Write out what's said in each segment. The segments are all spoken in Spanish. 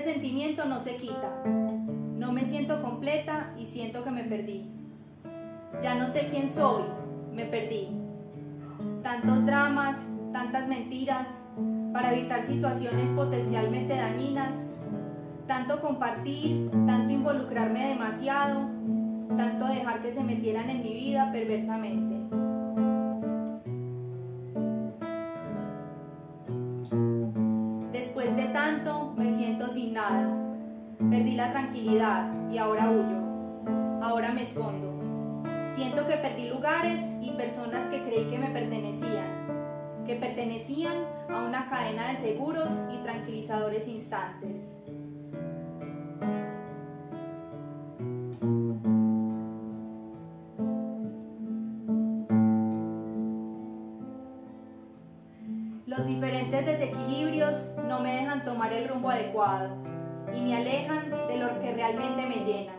sufrimiento no se quita. No me siento completa y siento que me perdí. Ya no sé quién soy, me perdí. Tantos dramas, tantas mentiras, para evitar situaciones potencialmente dañinas. Tanto compartir, tanto involucrarme demasiado, tanto dejar que se metieran en mi vida perversamente. La tranquilidad y ahora huyo. Ahora me escondo. Siento que perdí lugares y personas que creí que me pertenecían, que pertenecían a una cadena de seguros y tranquilizadores instantes. Los diferentes desequilibrios no me dejan tomar el rumbo adecuado y me alejan de lo que realmente me llena.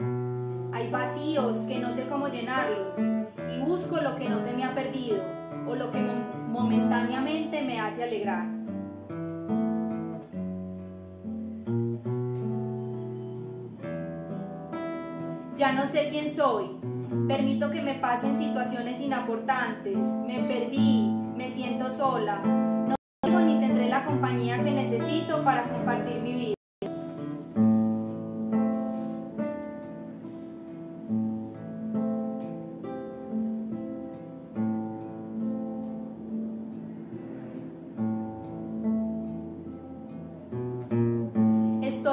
Hay vacíos que no sé cómo llenarlos y busco lo que no se me ha perdido o lo que momentáneamente me hace alegrar. Ya no sé quién soy. Permito que me pasen situaciones inaportantes. Me perdí, me siento sola. No tengo ni tendré la compañía que necesito para compartir mi vida.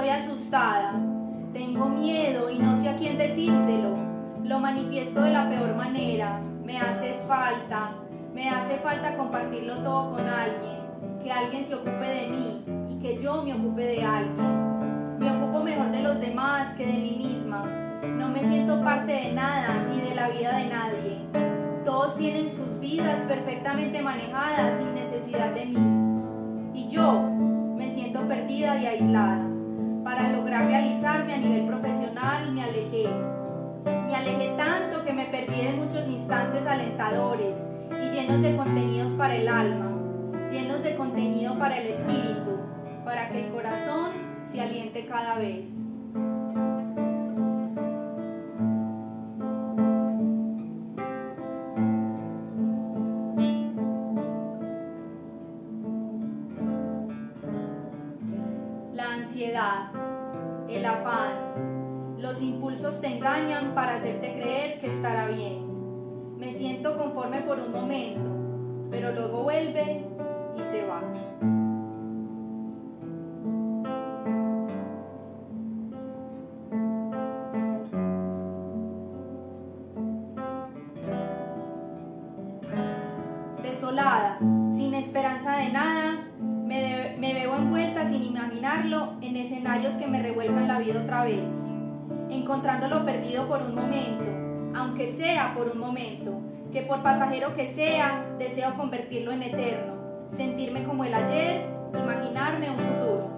Estoy asustada, tengo miedo y no sé a quién decírselo. Lo manifiesto de la peor manera. Me haces falta, me hace falta compartirlo todo con alguien, que alguien se ocupe de mí y que yo me ocupe de alguien. Me ocupo mejor de los demás que de mí misma. No me siento parte de nada ni de la vida de nadie. Todos tienen sus vidas perfectamente manejadas sin necesidad de mí. Y yo me siento perdida y aislada. A nivel profesional me alejé. Me alejé tanto que me perdí de muchos instantes alentadores y llenos de contenidos para el alma, llenos de contenido para el espíritu, para que el corazón se aliente cada vez. El afán, los impulsos te engañan para hacerte creer que estará bien. Me siento conforme por un momento, pero luego vuelve y se va. Desolada, sin esperanza de nada, me, me veo sin imaginarlo en escenarios que me revuelcan la vida otra vez, encontrando lo perdido por un momento, aunque sea por un momento, que por pasajero que sea, deseo convertirlo en eterno, sentirme como el ayer, imaginarme un futuro.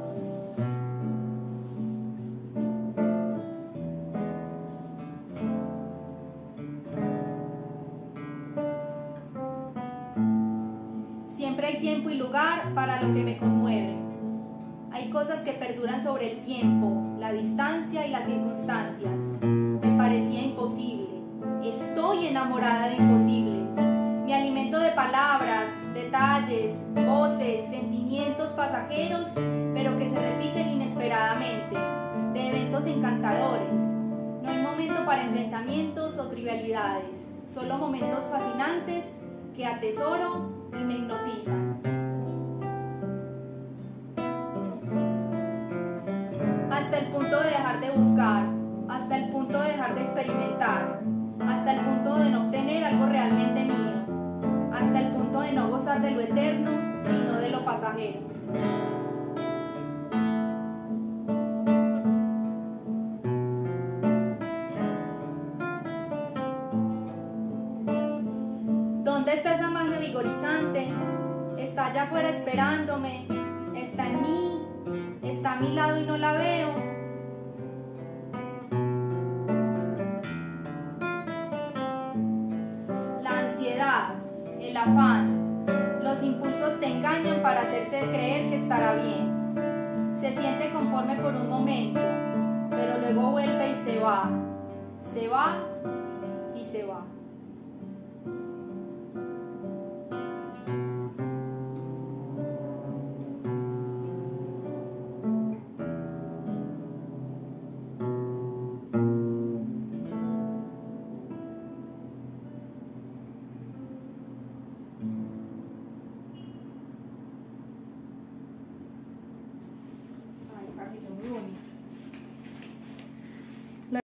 Siempre hay tiempo y lugar para lo que me conmueve. Hay cosas que perduran sobre el tiempo, la distancia y las circunstancias. Me parecía imposible. Estoy enamorada de imposibles. Me alimento de palabras, detalles, voces, sentimientos pasajeros, pero que se repiten inesperadamente, de eventos encantadores. No hay momento para enfrentamientos o trivialidades, solo momentos fascinantes que atesoro y me hipnotizan. De buscar, hasta el punto de dejar de experimentar, hasta el punto de no obtener algo realmente mío, hasta el punto de no gozar de lo eterno, sino de lo pasajero. ¿Dónde está esa magia vigorizante? Está allá afuera esperándome, está en mí, está a mi lado y no la veo. El afán, los impulsos te engañan para hacerte creer que estará bien. Se siente conforme por un momento, pero luego vuelve y se va. Se va y se va.